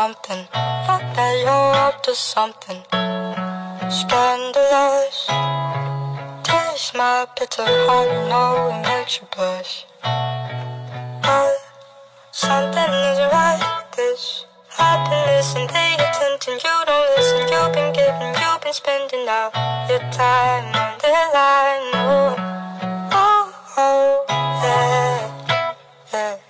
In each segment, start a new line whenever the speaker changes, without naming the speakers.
something. Thought that you're up to something scandalous. Taste my bitter heart, know it makes you blush. But something isn't right. This happiness and the attention you don't listen. You've been giving, you've been spending all your time on the line. Oh, oh, oh yeah, yeah.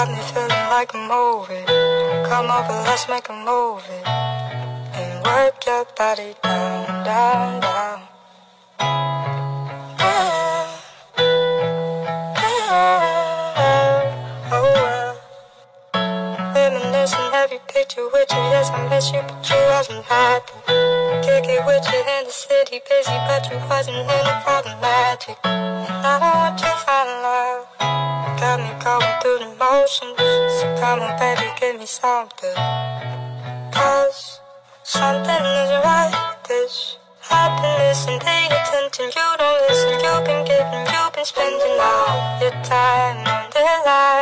Got me feeling like a movie. Come over, let's make a movie, and work your body down, down, down. Yeah. Oh, well. Reminiscing every picture with you. Yes, I miss you, but you wasn't happy. Kick it with you in the city, busy, but you wasn't in it the magic. On, baby, give me something. Cause something is right. This happiness and the attention you don't listen. You've been giving, you've been spending all your time on the line.